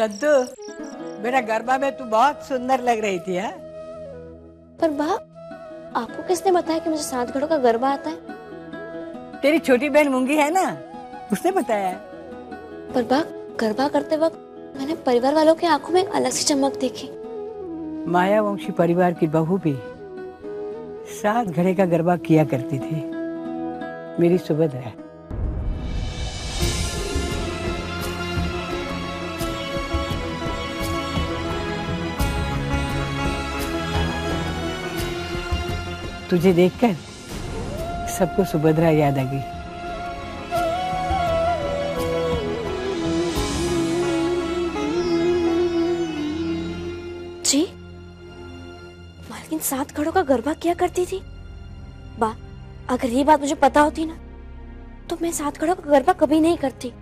संतु मेरा गरबा में तू बहुत सुंदर लग रही थी है? पर बा आपको किसने बताया कि मुझे सात घड़ों का गरबा आता है? तेरी छोटी बहन मूँगी है ना? उसने बताया। पर बा गरबा करते वक्त मैंने परिवार वालों की आँखों में अलग सी चमक देखी। माया वंशी परिवार की बहू भी सात घड़े का गरबा किया करती थी। मेरी सुभद्रा तुझे देखकर सबको सुभद्रा याद आ गई। जी मालकिन सात घड़ों का गरबा किया करती थी। बा अगर ये बात मुझे पता होती ना तो मैं सात घड़ों का गरबा कभी नहीं करती।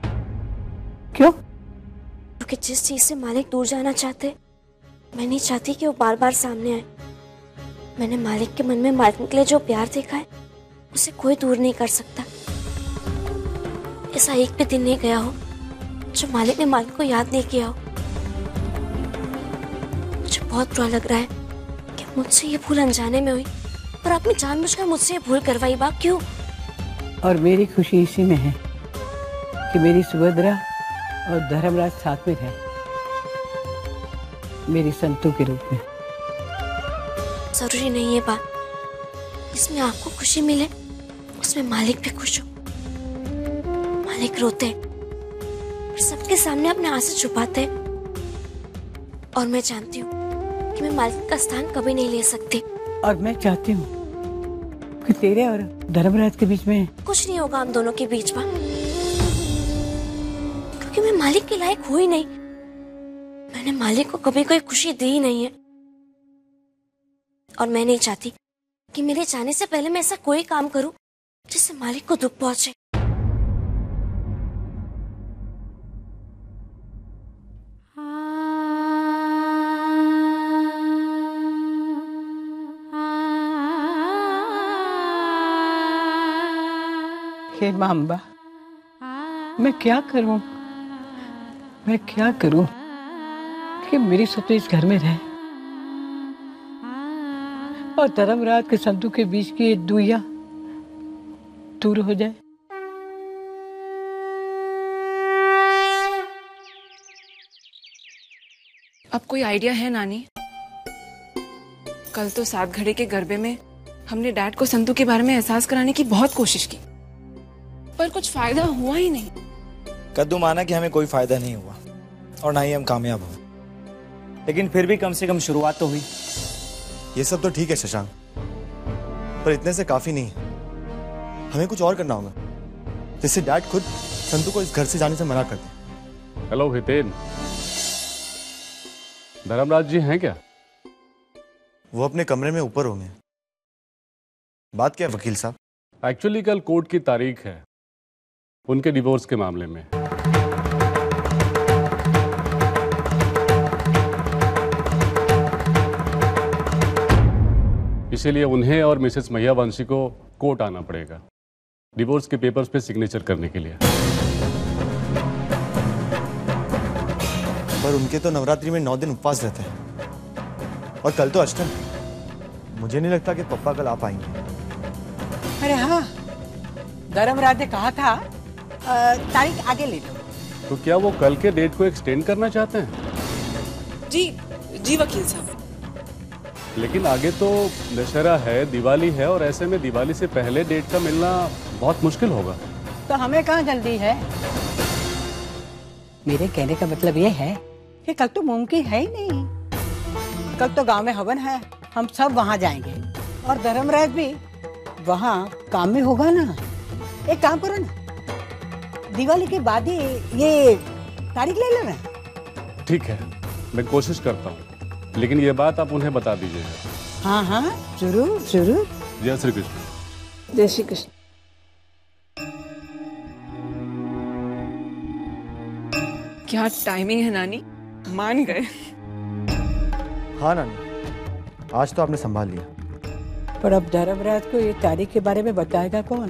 क्यों? क्योंकि जिस चीज़ से मालिक दूर जाना चाहते मैं नहीं चाहती कि वो बार बार सामने आए। मैंने मालिक के मन में मालिक के लिए जो प्यार देखा है, उसे कोई दूर नहीं कर सकता। ऐसा एक भी दिन नहीं गया हो, जो मालिक ने मालिक को याद नहीं किया हो। मुझे बहुत बुरा लग रहा है कि मुझसे ये भूल अनजाने में हुई, और आपने जानबूझकर मुझसे ये भूल करवाई। बा क्यों? और मेरी खुशी इसी में है कि मेरी सुभद्रा और धर्मराज साथ में रहे मेरी संतों के रूप में। ज़रूरी नहीं है बात। इसमें आपको खुशी मिले उसमें मालिक भी खुश हो। मालिक रोते सबके सामने अपने आँसू छुपाते और मैं जानती हूँ कि मैं मालिक का स्थान कभी नहीं ले सकती। और मैं चाहती हूँ कि तेरे और धर्मराज के बीच में कुछ नहीं होगा हम दोनों के बीच में। क्योंकि मैं मालिक के लायक हुई नहीं। मैंने मालिक को कभी कोई खुशी दी नहीं है। और मैं नहीं चाहती कि मेरे जाने से पहले मैं ऐसा कोई काम करूँ जिससे मालिक को दुख पहुँचे। हे माँ मैं क्या करूँ? मैं क्या करूँ कि मेरी सत्य इस घर में रहे? और धर्मराज के संतु के बीच की ये दुइया दूर हो जाए। अब कोई आइडिया है नानी? कल तो सात घड़े के गरबे में हमने डैड को संतु के बारे में एहसास कराने की बहुत कोशिश की। पर कुछ फ़ायदा हुआ ही नहीं। कद्दू माना कि हमें कोई फ़ायदा नहीं हुआ और ना ही हम कामयाब हुए लेकिन फिर भी कम से कम शुरुआत तो हुई। ये सब तो ठीक है शशांक। पर इतने से काफ़ी नहीं। हमें कुछ और करना होगा जिससे डैड खुद संतु को इस घर से जाने से मना कर दे। हेलो हितेन। धर्मराज जी हैं क्या? वो अपने कमरे में ऊपर होंगे। बात क्या है वकील साहब? एक्चुअली कल कोर्ट की तारीख है उनके डिवोर्स के मामले में। इसीलिए उन्हें और मिसेस मैया वंशी को कोर्ट आना पड़ेगा डिवोर्स के पेपर्स पे सिग्नेचर करने के लिए। पर उनके तो नवरात्रि में नौ दिन उपवास रहते हैं। और कल तो अष्टम। मुझे नहीं लगता कि पप्पा कल आ पाएँगे। अरे हाँ धर्मराज ने कहा था तारीख आगे ले लो। तो क्या वो कल के डेट को एक्सटेंड करना चाहते हैं? जी जी वकील साहब। लेकिन आगे तो दशहरा है दिवाली है और ऐसे में दिवाली से पहले डेट का मिलना बहुत मुश्किल होगा। तो हमें कहाँ जल्दी है? मेरे कहने का मतलब ये है कि कल तो मुमकिन है ही नहीं। कल तो गाँव में हवन है हम सब वहाँ जाएँगे। और धर्मराज भी वहाँ काम में होगा ना। एक काम करो ना दिवाली के बाद ही ये तारीख ले लेना। ठीक है मैं कोशिश करता हूँ। लेकिन ये बात आप उन्हें बता दीजिएगा। हाँ हाँ ज़रूर ज़रूर। जय श्री कृष्ण। जय श्री कृष्ण। क्या टाइमिंग है नानी? मान गए। हाँ नानी। आज तो आपने संभाल लिया। पर अब धर्मराज को ये तारीख के बारे में बताएगा कौन?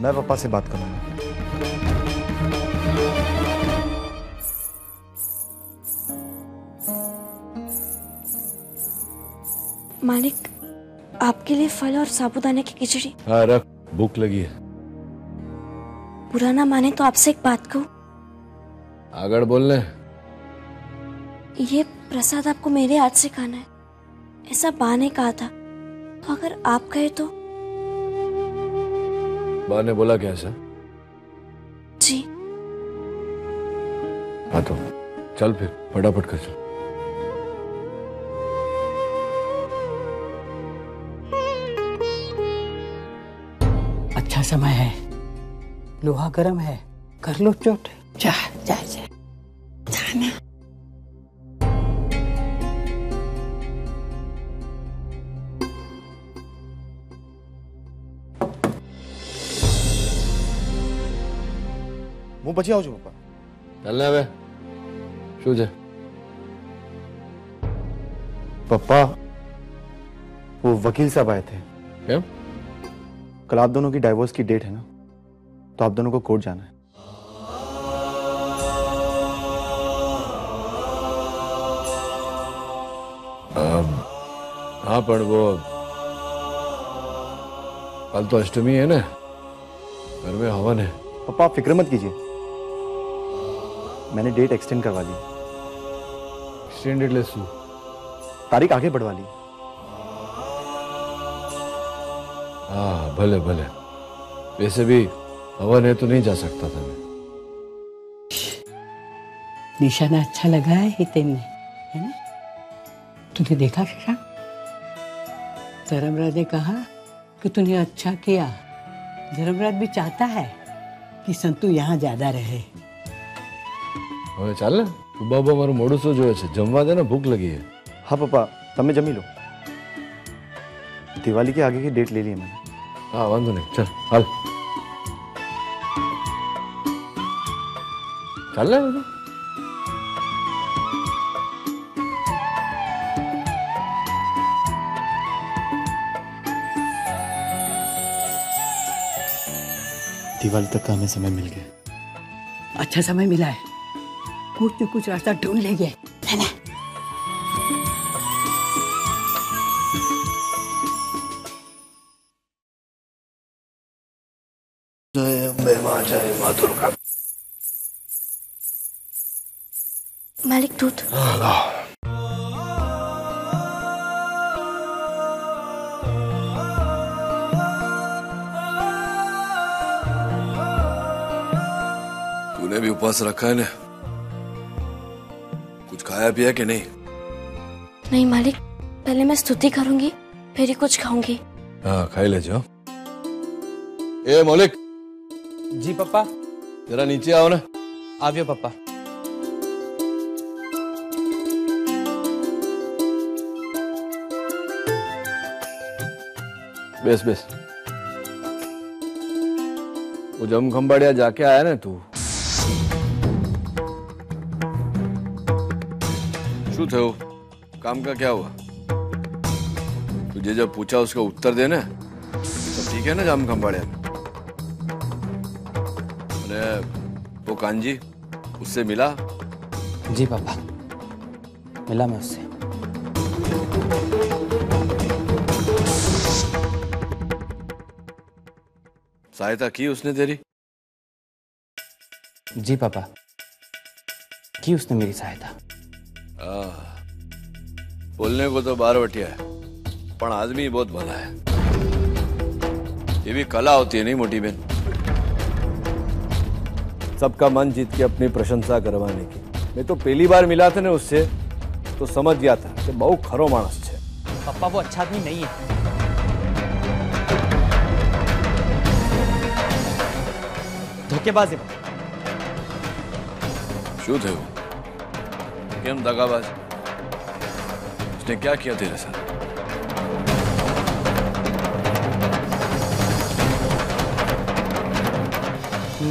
मैं पापा से बात करूँगा। मालिक आपके लिए फल और साबुदाने की खिचड़ी। हाँ रख। भूख लगी है। बुरा ना माने तो आपसे एक बात कहूँ। आगड़ बोलने। ये प्रसाद आपको मेरे हाथ से खाना है। ऐसा बा ने कहा था। तो अगर आप कहे तो? बा ने बोला क्या ऐसा? जी। हाँ तो चल फिर फटाफट कर चल। समय है लोहा गर्म है कर लो चोट जा जा जा जाना હું પછી આવું છું પપ્પા ચાલ ને હવે શું છે पप्पा वो वकील साहब आए थे કેમ कल आप दोनों की डाइवोर्स की डेट है ना तो आप दोनों को कोर्ट जाना है। हाँ पर वो कल तो अष्टमी है ना घर में हवन है। पापा आप फ़िक्र मत कीजिए। मैंने डेट एक्सटेंड करवा ली एक्सटेंडेड लेस तारीख आगे बढ़वा ली। हाँ भले भले वैसे भी हवन है तो नहीं जा सकता था मैं निशाना अच्छा लगा है हितेन ने है ना तूने देखा शशांक धर्मराज ने कहा कि तूने अच्छा किया धर्मराज भी चाहता है कि संतु यहाँ ज्यादा रहे હવે ચાલ ને તું બાબા મારું મોડું શું જોયે છે જમવા દે ને ભૂખ લગી है हाँ पापा તમે જમી લો दिवाली के आगे की डेट ले ली है मैंने હા વાંધો નહીં ચાલ હાલ ચાલ ને બધું दिवाली तक का हमें समय मिल गया अच्छा समय मिला है कुछ न कुछ रास्ता ढूंढ लेंगे है ना मालिक दूध तूने भी उपवास रखा है ना? कुछ खाया पिया कि नहीं? नहीं मालिक पहले मैं स्तुति करूँगी फिर ही कुछ खाऊँगी। हाँ खाई ले जाओ। ए मौलिक! जी पप्पा जरा नीचे आओ ना आवियो पप्पा बेस बेस वो जम खंबाड़िया जाके आया ना तू શું થયું કામ का क्या हुआ तुझे जब पूछा उसका उत्तर देना तो ठीक है ना जाम खंबाड़िया कांजी उससे मिला? जी पापा मिला मैं उससे। सहायता की उसने तेरी? जी पापा की उसने मेरी सहायता? बोलने को तो बार बटिया है पर आदमी बहुत भला है। ये भी कला होती है नहीं मोटी बहन? सबका मन जीत के अपनी प्रशंसा करवाने की मैं तो पहली बार मिला था ना उससे तो समझ गया था कि बहु खरो मानस है पापा वो अच्छा आदमी नहीं है धोखेबाज है वो। શું થયું કેમ દગાબાજ उसने क्या किया तेरे साथ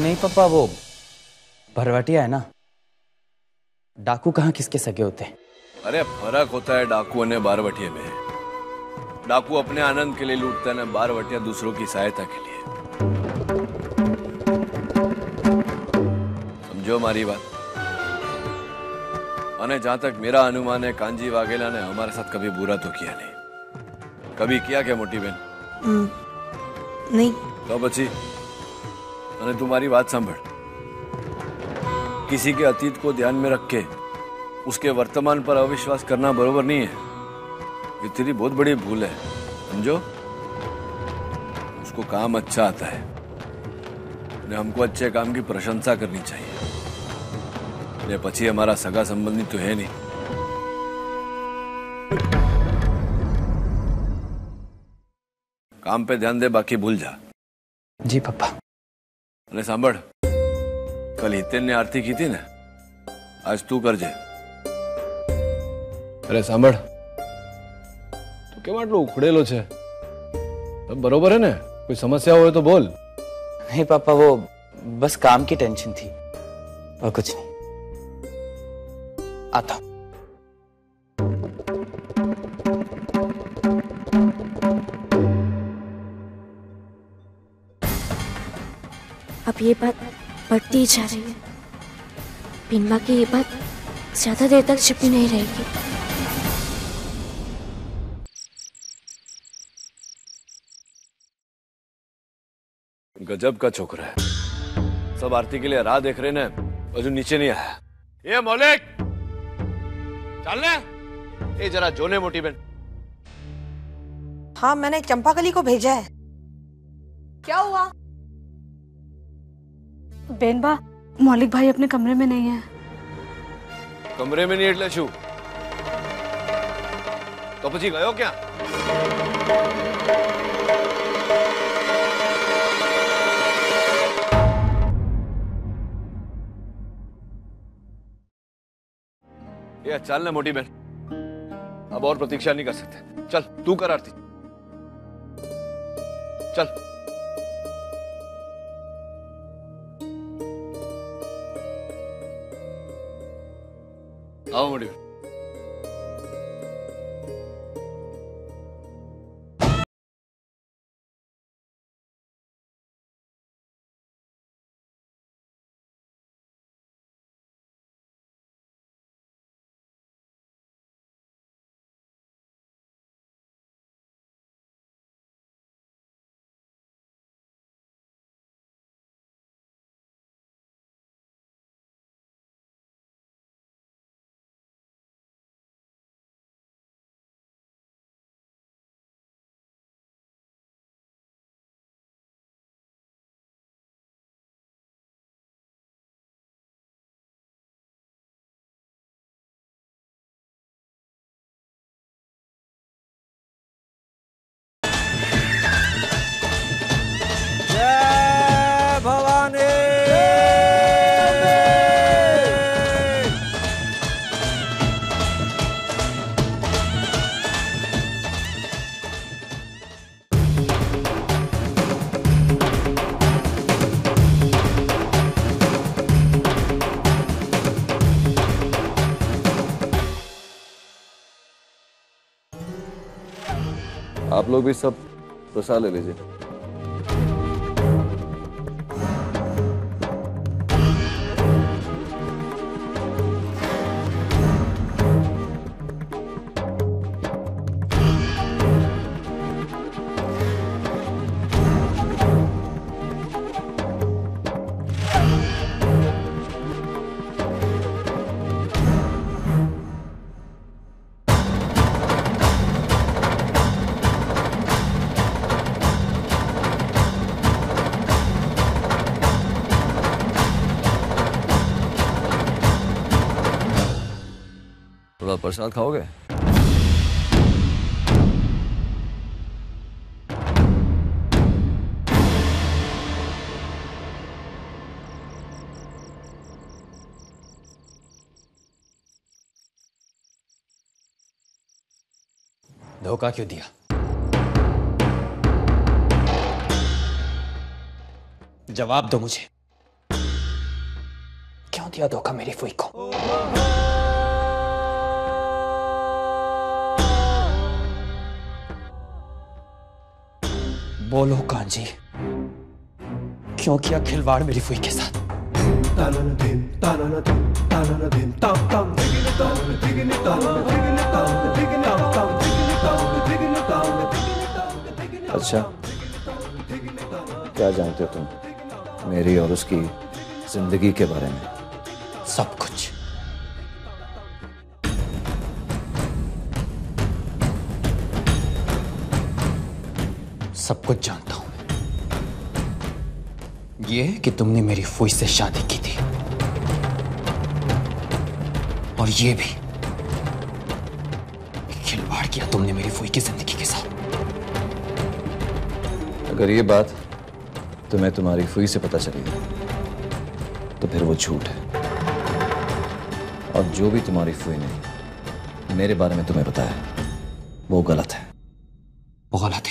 नहीं पापा वो भरवटिया है ना डाकू कहाँ किसके सगे होते हैं अरे फर्क होता है डाकू અને बारवटिया में डाकू अपने आनंद के लिए लूटता है ना बारवटिया दूसरों की सहायता के लिए समझो मारी बात અને जहां तक मेरा अनुमान है कांजी वाघेला ने हमारे साथ कभी बुरा तो किया नहीं कभी किया क्या मोटी बहन नहीं તો પછી અને તું મારી વાત સાંભળ किसी के अतीत को ध्यान में रख के उसके वर्तमान पर अविश्वास करना बरोबर नहीं है ये तेरी बहुत बड़ी भूल है समझो उसको काम अच्छा आता है ने हमको अच्छे काम की प्रशंसा करनी चाहिए ने પછી हमारा सगा संबंधी तो है नहीं काम पे ध्यान दे बाकी भूल जा जी पापा અને સાંભળ કાલ હિતેનને આરતી કીધી ને આજ તું કરજે અરે સાંભળ તું કેમ આટલો ઉખડેલો છે તમ બરોબર હે ને કોઈ સમસ્યા હોય તો બોલ नहीं पापा वो बस काम की टेंशन थी और कुछ नहीं आता हूं। अब ये बात बढ़ती जा रही है। पिनमा की ये बात ज़्यादा देर तक छिपी नहीं रहेगी। गजब का छोकरा है। सब आरती के लिए राह देख रहे ने हजू नीचे नहीं आया। ये मौलिक! चल ने। ये जरा जोने मोटी बहन। हाँ मैंने चंपाकली को भेजा है। क्या हुआ? बेनबा मौलिक भाई अपने कमरे में नहीं है કમરે में નહીં એટલે શું તો પછી ગયો ક્યાં ये चल ना मोटी बहन अब और प्रतीक्षा नहीं कर सकते चल तू कर आरती चल आओ मोटी लोग भी सब प्रसाद ले लीजिए। प्रसाद खाओगे धोखा क्यों दिया? जवाब दो मुझे। क्यों दिया धोखा मेरी फुई को? बोलो कांजी। क्यों किया खिलवाड़ मेरी फुई के साथ। अच्छा क्या जानते हो तुम? मेरी और उसकी ज़िंदगी के बारे में। सब कुछ। सब कुछ जानता हूँ ये कि तुमने मेरी फुई से शादी की थी। और ये भी खिलवाड़ किया तुमने मेरी फुई की ज़िंदगी के साथ। अगर ये बात तुम्हें तुम्हारी फुई से पता चली तो फिर वो झूठ है। और जो भी तुम्हारी फुई ने मेरे बारे में तुम्हें बताया वो गलत है। वो गलत है।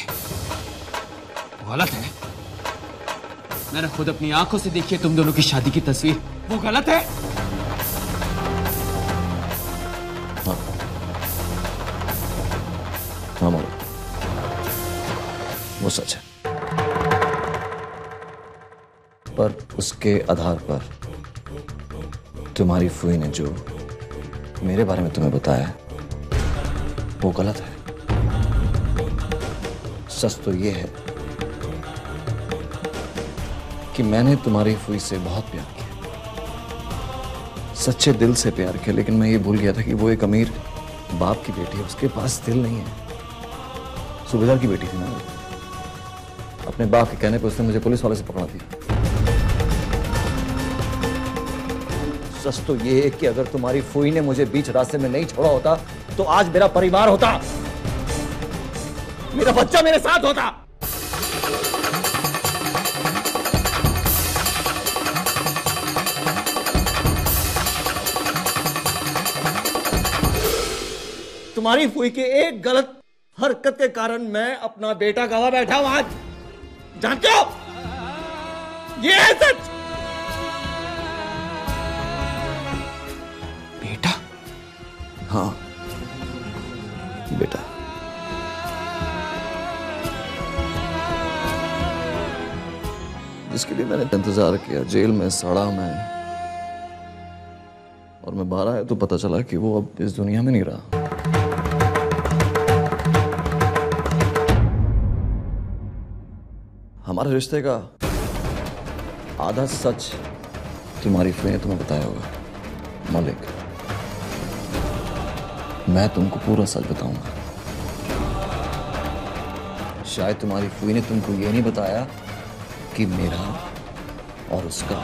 खुद अपनी आँखों से देखिए तुम दोनों की शादी की तस्वीर। वो गलत है। हाँ। मोरो वो सच है। पर उसके आधार पर तुम्हारी फुई ने जो मेरे बारे में तुम्हें बताया, वो गलत है। सच तो ये है कि मैंने तुम्हारी फुई से बहुत प्यार किया। सच्चे दिल से प्यार किया, लेकिन मैं ये भूल गया था कि वो एक अमीर बाप की बेटी है, उसके पास दिल नहीं है। सूबेदार की बेटी थी ना अपने बाप के कहने पर उसने मुझे पुलिस वाले से पकड़ा दिया। सच तो ये है कि अगर तुम्हारी फुई ने मुझे बीच रास्ते में नहीं छोड़ा होता तो आज मेरा परिवार होता। मेरा बच्चा मेरे साथ होता। तुम्हारी फुई के एक गलत हरकत के कारण मैं अपना बेटा गवा बैठा हूँ आज। जानते हो? ये है सच। बेटा? हाँ। बेटा। जिसके लिए मैंने इंतज़ार किया, जेल में, सड़ा मैं। और मैं बाहर आया तो पता चला कि वो अब इस दुनिया में नहीं रहा। हमारे रिश्ते का आधा सच तुम्हारी फुई ने तुम्हें बताया होगा। मलिक, मैं तुमको पूरा सच बताऊँगा। शायद तुम्हारी फूई ने तुमको यह नहीं बताया कि मेरा और उसका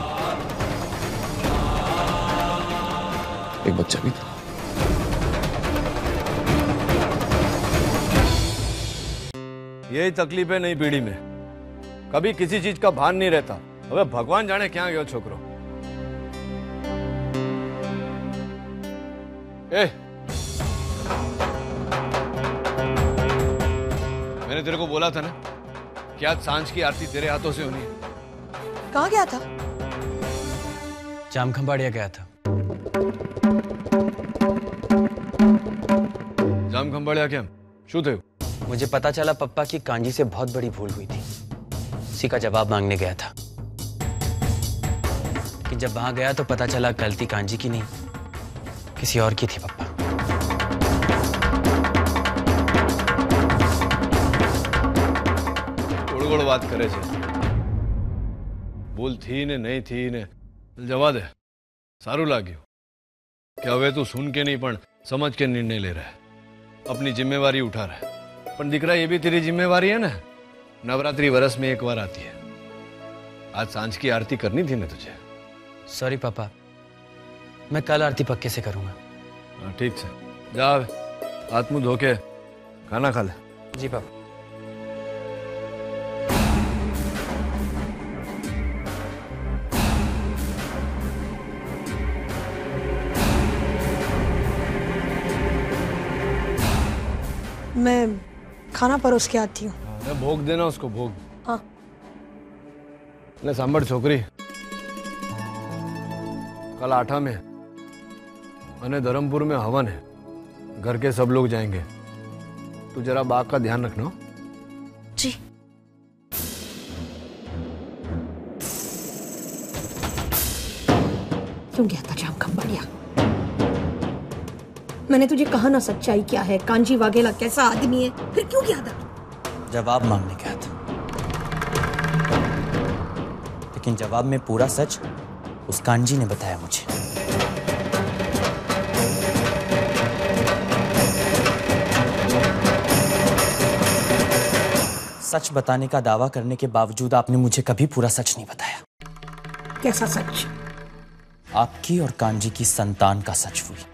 एक बच्चा भी था। यही तकलीफ़ है नई पीढ़ी में। कभी किसी चीज़ का भान नहीं रहता। अबे भगवान जाने क्या गयो छोकरो? ए! मैंने तेरे को बोला था ना कि आज साँझ की आरती तेरे हाथों से होनी है। कहाँ गया था? जाम खंबाड़िया गया था। जाम खंबाड़िया क्या? शू थे मुझे पता चला पप्पा की कांजी से बहुत बड़ी भूल हुई थी। उसी का जवाब मांगने गया था। कि जब वहाँ गया तो पता चला गलती कांजी की नहीं, किसी और की थी पप्पा। गुड़गुड़ बात करे थे बोल थी ने, नहीं थी ने, जवा दे। सारू लागू क्या वे तू तो सुन के नहीं पढ़ समझ के निर्णय ले रहा है। अपनी जिम्मेवारी उठा रहा है। पर दिख रहा ये भी तेरी जिम्मेवारी है ना? नवरात्रि वर्ष में एक बार आती है। आज साँझ की आरती करनी थी ना तुझे? सॉरी पापा। मैं कल आरती पक्के से करूँगा। हाँ ठीक है। जा हाथ मुँह धो के खाना खा ले। जी पापा। मैं खाना परोस के आती हूँ। अरे भोग देना उसको भोग। हाँ। ले सांबर छोकरी। कल आठा में अने धर्मपुर में हवन है। घर के सब लोग जाएँगे। तू जरा बाग का ध्यान रखना। जी। क्यों गया था जाम खंबाड़िया मैंने तुझे कहा ना सच्चाई क्या है? कांजी वाघेला कैसा आदमी है? फिर क्यों गया था? जवाब मांगने गया था लेकिन जवाब में पूरा सच उस कांजी ने बताया मुझे। सच बताने का दावा करने के बावजूद आपने मुझे कभी पूरा सच नहीं बताया। कैसा सच? आपकी और कांजी की संतान का सच हुई।